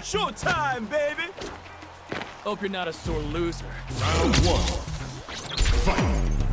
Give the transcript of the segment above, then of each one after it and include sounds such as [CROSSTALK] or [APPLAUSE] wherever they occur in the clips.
Showtime, baby! Hope you're not a sore loser. Round one. Fight.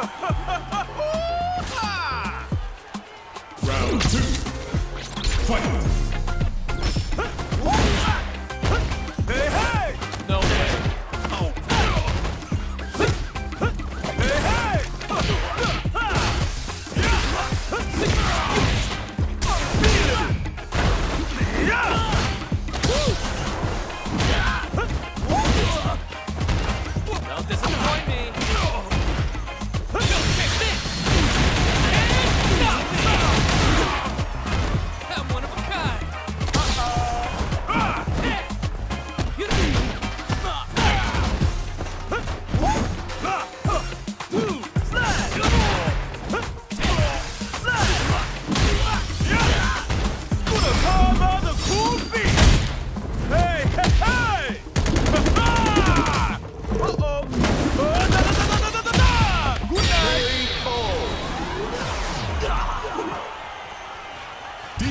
[LAUGHS] Round two. Fight.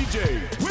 DJ.